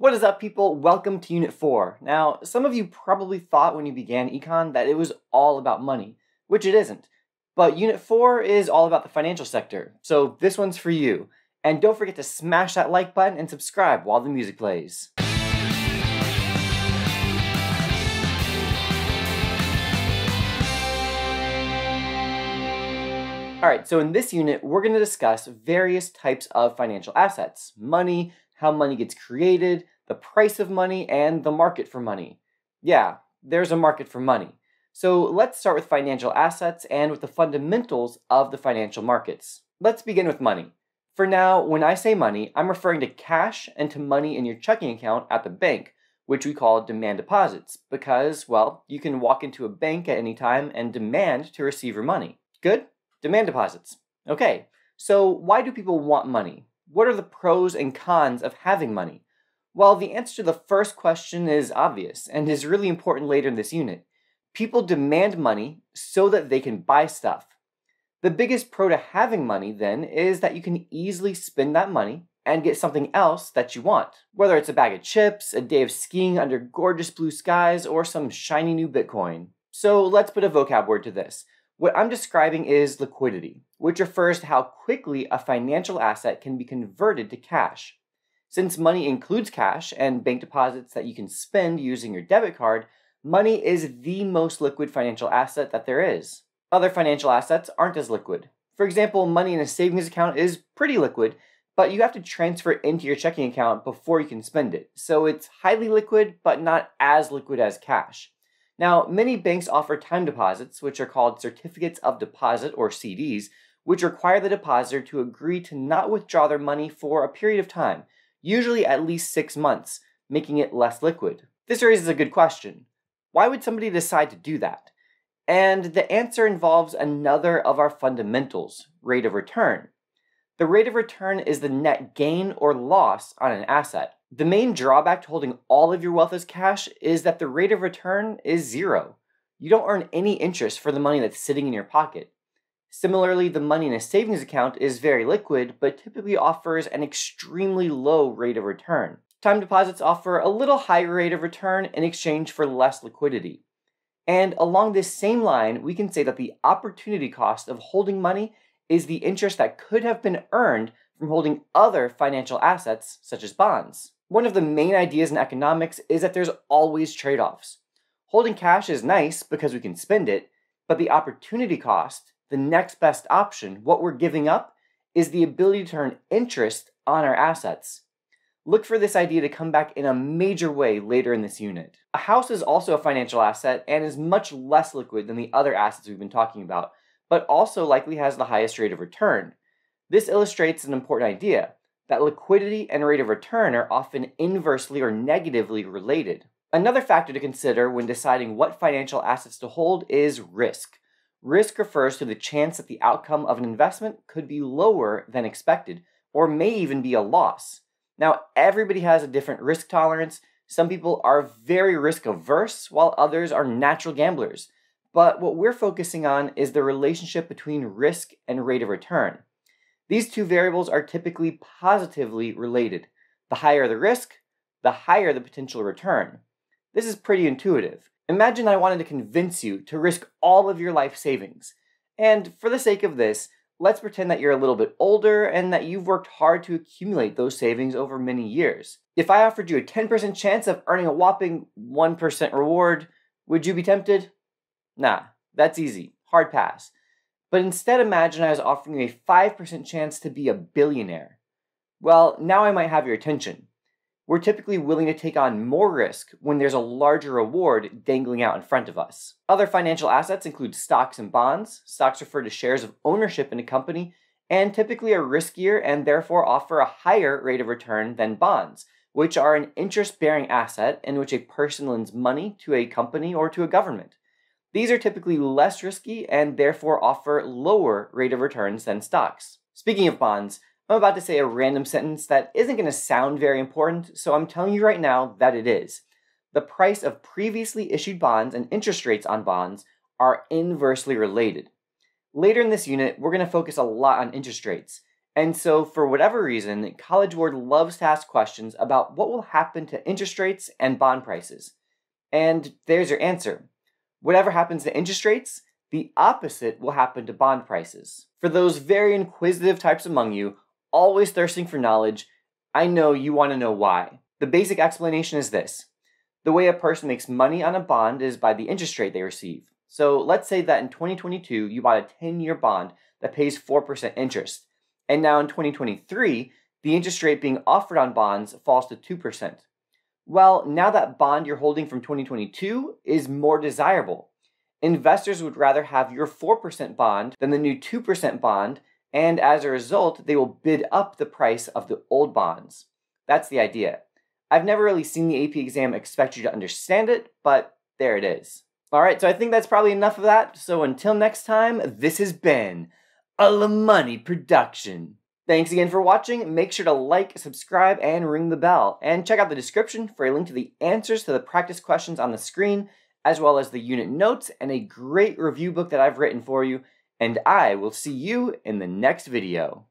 What is up, people? Welcome to Unit 4. Now, some of you probably thought when you began Econ that it was all about money, which it isn't. But Unit 4 is all about the financial sector, so this one's for you. And don't forget to smash that like button and subscribe while the music plays. Alright, so in this unit, we're going to discuss various types of financial assets. Money, how money gets created, the price of money, and the market for money. Yeah, there's a market for money. So let's start with financial assets and with the fundamentals of the financial markets. Let's begin with money. For now, when I say money, I'm referring to cash and to money in your checking account at the bank, which we call demand deposits, because, well, you can walk into a bank at any time and demand to receive your money. Good? Demand deposits. Okay, so why do people want money? What are the pros and cons of having money? Well, the answer to the first question is obvious and is really important later in this unit. People demand money so that they can buy stuff. The biggest pro to having money, then, is that you can easily spend that money and get something else that you want. Whether it's a bag of chips, a day of skiing under gorgeous blue skies, or some shiny new Bitcoin. So let's put a vocab word to this. What I'm describing is liquidity, which refers to how quickly a financial asset can be converted to cash. Since money includes cash and bank deposits that you can spend using your debit card, money is the most liquid financial asset that there is. Other financial assets aren't as liquid. For example, money in a savings account is pretty liquid, but you have to transfer it into your checking account before you can spend it. So it's highly liquid, but not as liquid as cash. Now, many banks offer time deposits, which are called certificates of deposit or CDs, which require the depositor to agree to not withdraw their money for a period of time, usually at least six months, making it less liquid. This raises a good question. Why would somebody decide to do that? And the answer involves another of our fundamentals, rate of return. The rate of return is the net gain or loss on an asset. The main drawback to holding all of your wealth as cash is that the rate of return is zero. You don't earn any interest for the money that's sitting in your pocket. Similarly, the money in a savings account is very liquid, but typically offers an extremely low rate of return. Time deposits offer a little higher rate of return in exchange for less liquidity. And along this same line, we can say that the opportunity cost of holding money is the interest that could have been earned from holding other financial assets, such as bonds. One of the main ideas in economics is that there's always trade offs. Holding cash is nice because we can spend it, but the opportunity cost, the next best option, what we're giving up, is the ability to earn interest on our assets. Look for this idea to come back in a major way later in this unit. A house is also a financial asset and is much less liquid than the other assets we've been talking about, but also likely has the highest rate of return. This illustrates an important idea that liquidity and rate of return are often inversely or negatively related. Another factor to consider when deciding what financial assets to hold is risk. Risk refers to the chance that the outcome of an investment could be lower than expected, or may even be a loss. Now, everybody has a different risk tolerance. Some people are very risk averse, while others are natural gamblers. But what we're focusing on is the relationship between risk and rate of return. These two variables are typically positively related. The higher the risk, the higher the potential return. This is pretty intuitive. Imagine I wanted to convince you to risk all of your life savings. And for the sake of this, let's pretend that you're a little bit older and that you've worked hard to accumulate those savings over many years. If I offered you a 10% chance of earning a whopping 1% reward, would you be tempted? Nah, that's easy. Hard pass. But instead, imagine I was offering you a 5% chance to be a billionaire. Well, now I might have your attention. We're typically willing to take on more risk when there's a larger reward dangling out in front of us. Other financial assets include stocks and bonds. Stocks refer to shares of ownership in a company and typically are riskier and therefore offer a higher rate of return than bonds, which are an interest bearing asset in which a person lends money to a company or to a government. These are typically less risky and therefore offer lower rate of returns than stocks. Speaking of bonds, I'm about to say a random sentence that isn't going to sound very important, so I'm telling you right now that it is. The price of previously issued bonds and interest rates on bonds are inversely related. Later in this unit, we're going to focus a lot on interest rates, And so, for whatever reason, College Board loves to ask questions about what will happen to interest rates and bond prices. And there's your answer. Whatever happens to interest rates, the opposite will happen to bond prices. For those very inquisitive types among you, always thirsting for knowledge, I know you want to know why. The basic explanation is this the way a person makes money on a bond is by the interest rate they receive. So let's say that in 2022 you bought a 10 year bond that pays 4% interest, and now in 2023 the interest rate being offered on bonds falls to 2%. Well, now that bond you're holding from 2022 is more desirable. Investors would rather have your 4% bond than the new 2% bond, and as a result, they will bid up the price of the old bonds. That's the idea. I've never really seen the AP exam expect you to understand it, but there it is. Alright, so I think that's probably enough of that. So until next time, this has been a LaManna production. Thanks again for watching. Make sure to like, subscribe, and ring the bell. And check out the description for a link to the answers to the practice questions on the screen, as well as the unit notes and a great review book that I've written for you. And I will see you in the next video.